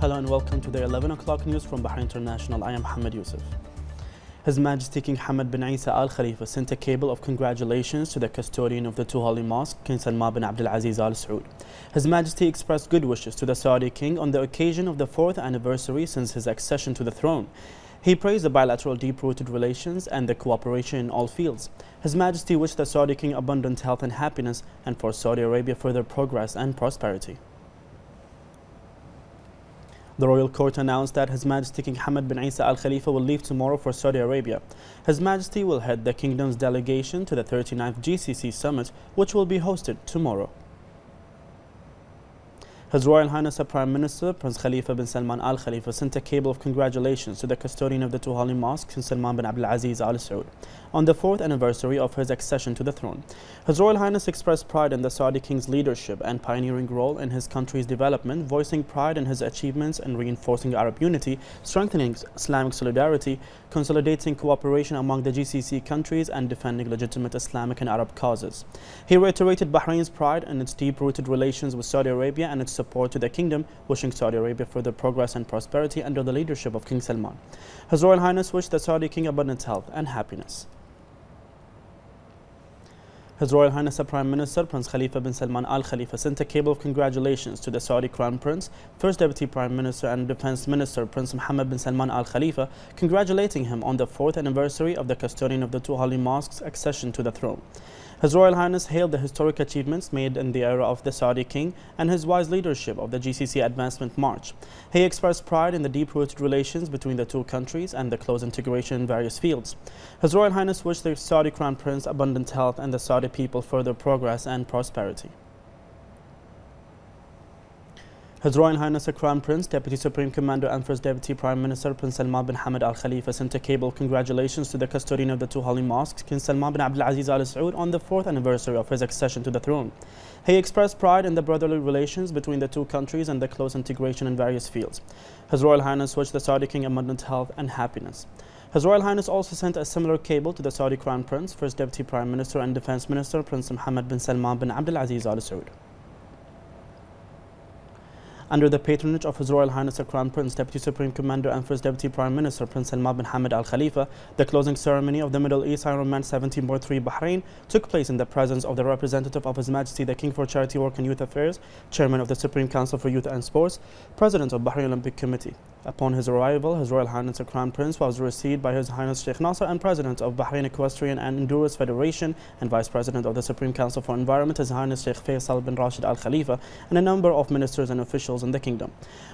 Hello and welcome to the 11 o'clock news from Bahrain International. I am Mohammed Yusuf. His Majesty King Hamad bin Isa Al Khalifa sent a cable of congratulations to the custodian of the two holy mosques, King Salman bin Abdul Aziz Al Saud. His Majesty expressed good wishes to the Saudi king on the occasion of the fourth anniversary since his accession to the throne. He praised the bilateral deep-rooted relations and the cooperation in all fields. His Majesty wished the Saudi king abundant health and happiness and for Saudi Arabia further progress and prosperity. The royal court announced that His Majesty King Hamad bin Isa Al Khalifa will leave tomorrow for Saudi Arabia. His Majesty will head the kingdom's delegation to the 39th GCC summit, which will be hosted tomorrow. His Royal Highness the Prime Minister, Prince Khalifa bin Salman Al Khalifa, sent a cable of congratulations to the custodian of the two holy mosques, Salman bin Abdul Aziz Al Saud, on the fourth anniversary of his accession to the throne. His Royal Highness expressed pride in the Saudi king's leadership and pioneering role in his country's development, voicing pride in his achievements in reinforcing Arab unity, strengthening Islamic solidarity, consolidating cooperation among the GCC countries, and defending legitimate Islamic and Arab causes. He reiterated Bahrain's pride in its deep-rooted relations with Saudi Arabia and its support to the kingdom, wishing Saudi Arabia further progress and prosperity under the leadership of King Salman. His Royal Highness wished the Saudi king abundant health and happiness. His Royal Highness the Prime Minister Prince Khalifa bin Salman Al Khalifa sent a cable of congratulations to the Saudi Crown Prince, First Deputy Prime Minister and Defense Minister Prince Mohammed bin Salman Al Khalifa, congratulating him on the fourth anniversary of the custodian of the two holy mosques' accession to the throne. His Royal Highness hailed the historic achievements made in the era of the Saudi king and his wise leadership of the GCC Advancement March. He expressed pride in the deep-rooted relations between the two countries and the close integration in various fields. His Royal Highness wished the Saudi Crown Prince abundant health and the Saudi people further progress and prosperity. His Royal Highness the Crown Prince, Deputy Supreme Commander and First Deputy Prime Minister Prince Salman bin Hamad Al Khalifa sent a cable congratulations to the custodian of the two holy mosques, King Salman bin Abdul Aziz Al Saud, on the fourth anniversary of his accession to the throne. He expressed pride in the brotherly relations between the two countries and the close integration in various fields. His Royal Highness wished the Saudi King abundant health and happiness. His Royal Highness also sent a similar cable to the Saudi Crown Prince, First Deputy Prime Minister and Defense Minister Prince Mohammed bin Salman bin Abdul Aziz Al Saud under the patronage of His Royal Highness the Crown Prince, Deputy Supreme Commander and First Deputy Prime Minister Prince Salman bin Hamad Al Khalifa, the closing ceremony of the Middle East Ironman 70.3 Bahrain took place in the presence of the representative of His Majesty the King for Charity Work and Youth Affairs, Chairman of the Supreme Council for Youth and Sports, President of Bahrain Olympic Committee. Upon his arrival, His Royal Highness the Crown Prince was received by His Highness Sheikh Nasser and President of Bahrain Equestrian and Endurance Federation and Vice President of the Supreme Council for Environment, His Highness Sheikh Faisal bin Rashid Al Khalifa, and a number of ministers and officials in the kingdom.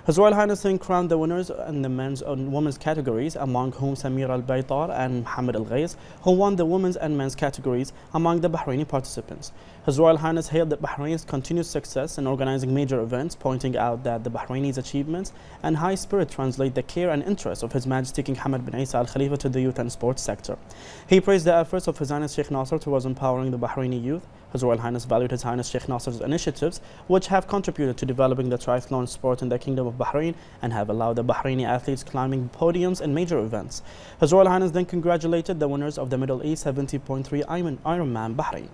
His Royal Highness then crowned the winners in the men's and women's categories, among whom Samir Al Baytar and Mohammed Al Ghais, who won the women's and men's categories among the Bahraini participants. His Royal Highness hailed the Bahrain's continued success in organizing major events, pointing out that the Bahrainis' achievements and high spirit translate the care and interest of His Majesty King Hamad bin Isa Al Khalifa to the youth and sports sector. He praised the efforts of His Highness Sheikh Nasser towards empowering the Bahraini youth. His Royal Highness valued His Highness Sheikh Nasser's initiatives, which have contributed to developing the triathlon sport in the Kingdom of Bahrain and have allowed the Bahraini athletes climbing podiums in major events. His Royal Highness then congratulated the winners of the Middle East 70.3 Ironman Bahrain.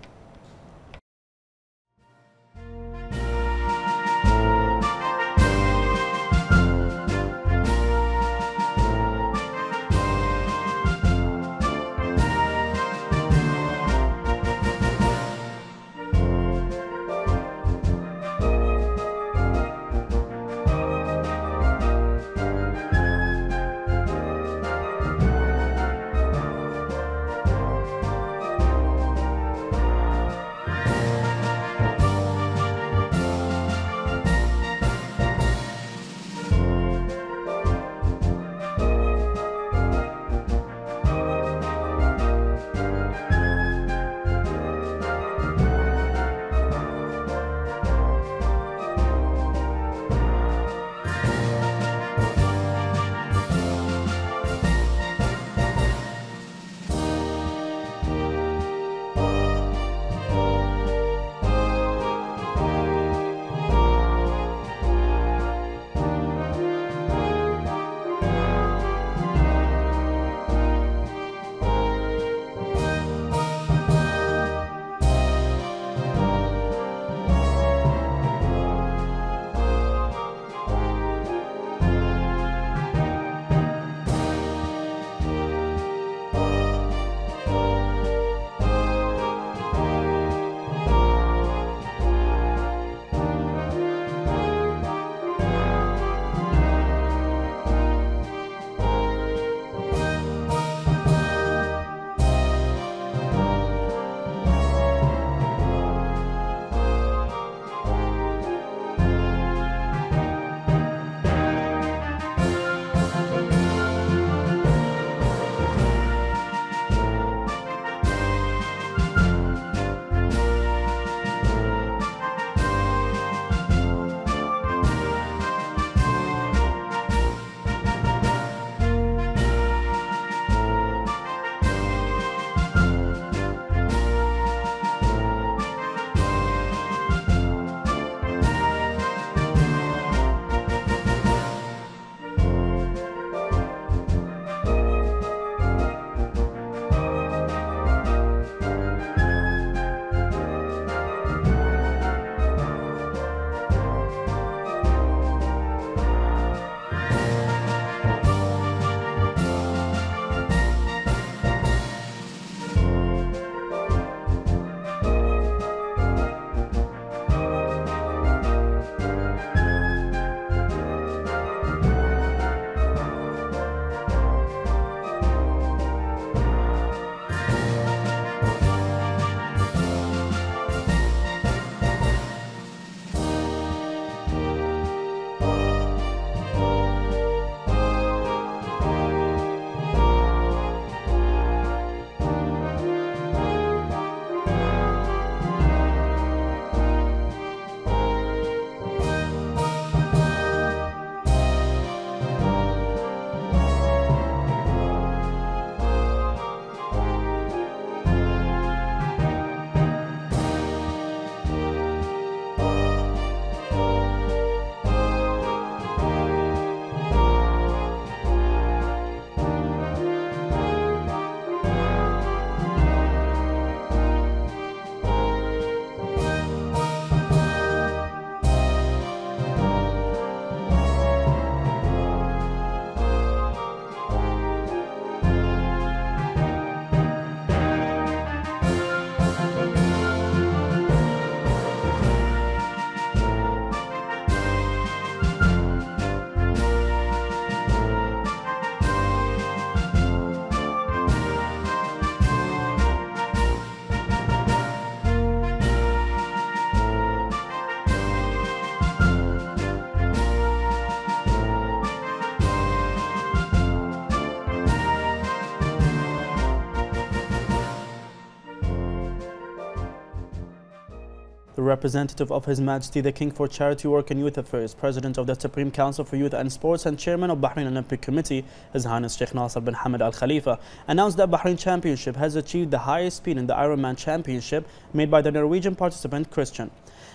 Representative of His Majesty the King for Charity Work and Youth Affairs, President of the Supreme Council for Youth and Sports and Chairman of Bahrain Olympic Committee, His Highness Sheikh Nasser bin Hamad Al Khalifa, announced that Bahrain Championship has achieved the highest speed in the Ironman Championship made by the Norwegian participant Christian.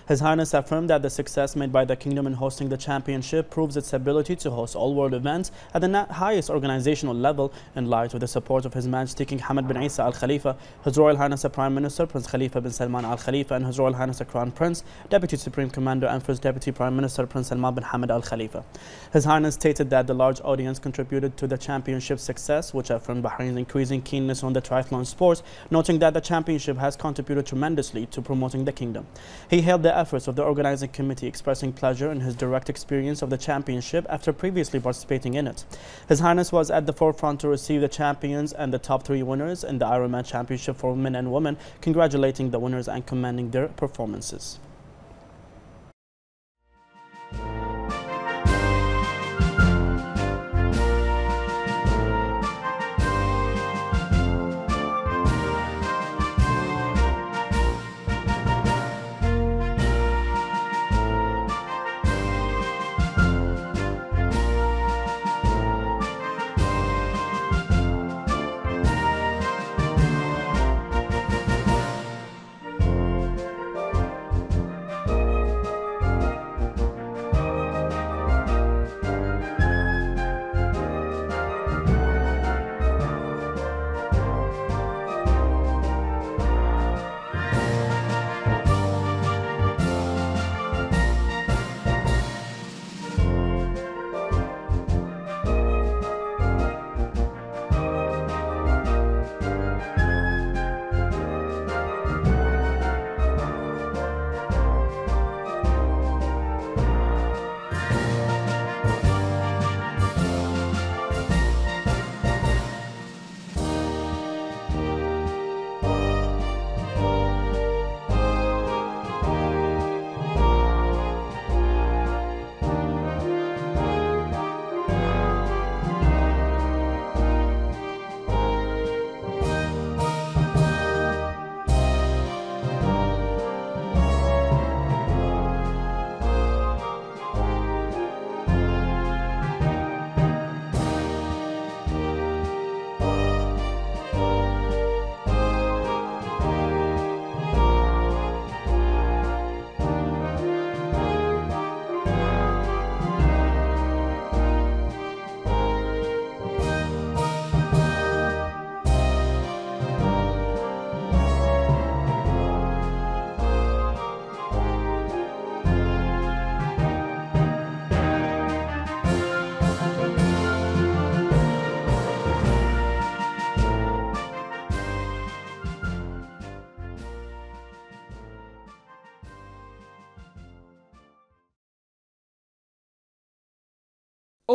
His Highness affirmed that the success made by the kingdom in hosting the championship proves its ability to host all world events at the highest organizational level in light of the support of His Majesty King Hamad bin Isa Al Khalifa, His Royal Highness the Prime Minister Prince Khalifa bin Salman Al Khalifa, and His Royal Highness the Crown Prince, Deputy Supreme Commander and First Deputy Prime Minister Prince Salman bin Hamad Al Khalifa. His Highness stated that the large audience contributed to the championship's success, which affirmed Bahrain's increasing keenness on the triathlon sport, noting that the championship has contributed tremendously to promoting the kingdom. He hailed the efforts of the organizing committee expressing pleasure in his direct experience of the championship after previously participating in it. His Highness was at the forefront to receive the champions and the top three winners in the Ironman Championship for men and women, congratulating the winners and commending their performances.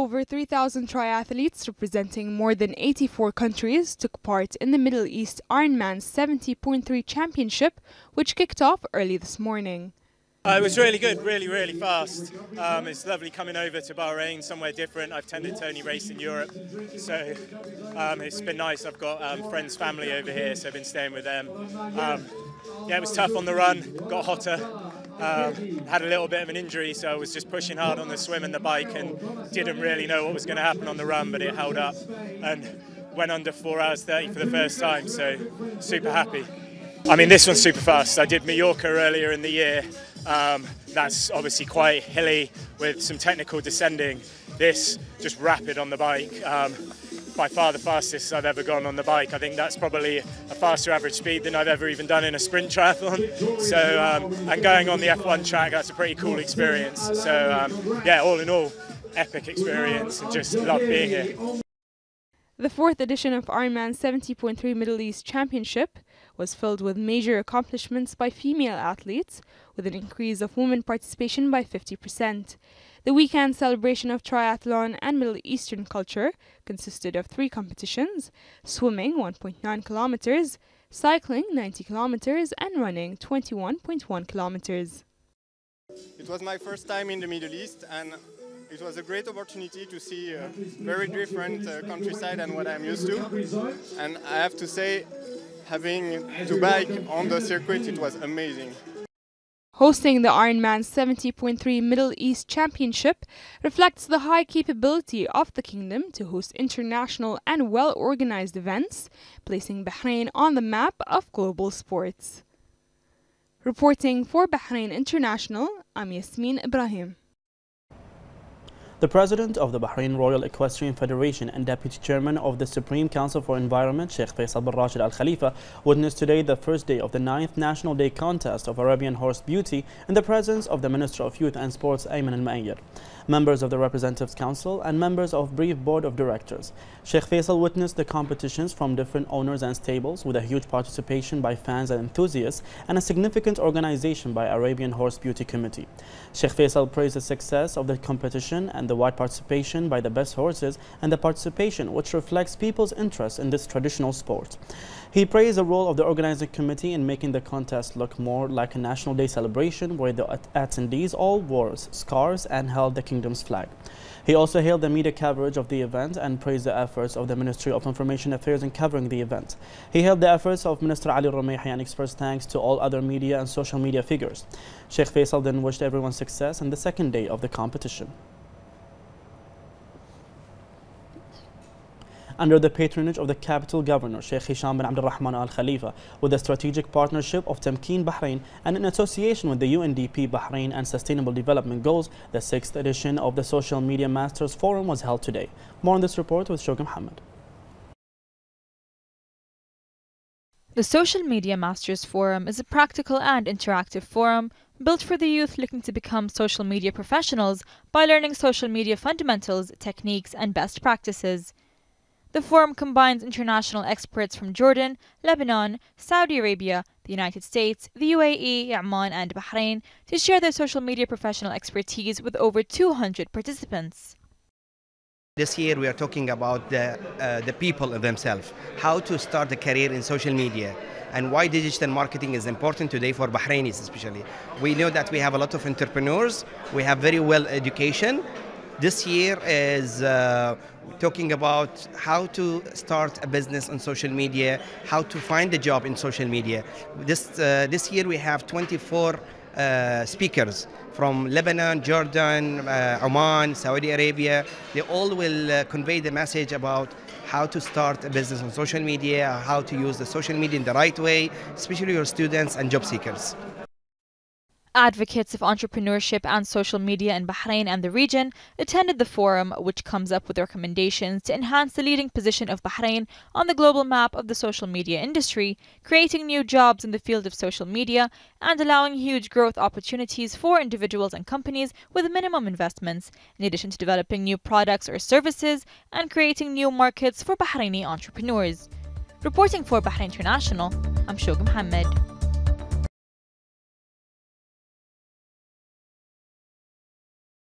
Over 3,000 triathletes representing more than 84 countries took part in the Middle East Ironman 70.3 Championship, which kicked off early this morning. Uh, it was really good, really, really fast. Um, it's lovely coming over to Bahrain, somewhere different. I've tended to only race in Europe, so um, it's been nice. I've got um, friends, family over here, so I've been staying with them. Um, yeah, it was tough on the run, got hotter. Um, had a little bit of an injury, so I was just pushing hard on the swim and the bike and didn't really know what was going to happen on the run, but it held up and went under 4 hours 30 for the first time, so super happy. I mean, this one's super fast. I did Mallorca earlier in the year. Um, that's obviously quite hilly with some technical descending. This just rapid on the bike. Um, by far the fastest I've ever gone on the bike. I think that's probably a faster average speed than I've ever even done in a sprint triathlon. So, um, and going on the F1 track, that's a pretty cool experience. So, um, yeah, all in all, epic experience and just love being here. The fourth edition of Ironman 70.3 Middle East Championship was filled with major accomplishments by female athletes, with an increase of women participation by 50%. The weekend celebration of triathlon and Middle Eastern culture consisted of three competitions swimming 1.9 kilometers, cycling 90 kilometers, and running 21.1 kilometers. It was my first time in the Middle East, and it was a great opportunity to see a very different uh, countryside than what I'm used to. And I have to say, having bike on the circuit, it was amazing. Hosting the Ironman 70.3 Middle East Championship reflects the high capability of the kingdom to host international and well organized events, placing Bahrain on the map of global sports. Reporting for Bahrain International, I'm Yasmin Ibrahim. The president of the Bahrain Royal Equestrian Federation and deputy chairman of the Supreme Council for Environment, Sheikh Faisal bin Rashid Al Khalifa, witnessed today the first day of the 9th National Day contest of Arabian Horse Beauty in the presence of the Minister of Youth and Sports, Ayman Al Moayyed members of the Representatives Council, and members of BREEF board of directors. Sheikh Faisal witnessed the competitions from different owners and stables with a huge participation by fans and enthusiasts and a significant organization by Arabian Horse Beauty Committee. Sheikh Faisal praised the success of the competition and the wide participation by the best horses and the participation which reflects people's interest in this traditional sport. He praised the role of the organizing committee in making the contest look more like a National Day celebration where the attendees all wore scarves and held the kingdom's flag. He also hailed the media coverage of the event and praised the efforts of the Ministry of Information Affairs in covering the event. He hailed the efforts of Minister Ali Romeihi and expressed thanks to all other media and social media figures. Sheikh Faisal then wished everyone success in the second day of the competition. Under the patronage of the capital governor Sheikh Hisham bin Abdul Rahman Al Khalifa with the strategic partnership of Tamkeen Bahrain and in association with the UNDP Bahrain and Sustainable Development Goals, the sixth edition of the Social Media Masters Forum was held today. More on this report with Shogun Muhammad. The Social Media Masters Forum is a practical and interactive forum built for the youth looking to become social media professionals by learning social media fundamentals, techniques, and best practices. The forum combines international experts from Jordan, Lebanon, Saudi Arabia, the United States, the UAE, Oman, and Bahrain to share their social media professional expertise with over 200 participants. This year we are talking about the, uh, the people themselves, how to start a career in social media and why digital marketing is important today for Bahrainis especially. We know that we have a lot of entrepreneurs, we have very well education, this year is uh, talking about how to start a business on social media, how to find a job in social media. This, uh, this year we have 24 uh, speakers from Lebanon, Jordan, uh, Oman, Saudi Arabia. They all will uh, convey the message about how to start a business on social media, how to use the social media in the right way, especially your students and job seekers. Advocates of entrepreneurship and social media in Bahrain and the region attended the forum, which comes up with recommendations to enhance the leading position of Bahrain on the global map of the social media industry, creating new jobs in the field of social media, and allowing huge growth opportunities for individuals and companies with minimum investments, in addition to developing new products or services and creating new markets for Bahraini entrepreneurs. Reporting for Bahrain International, I'm Shog Mohammed.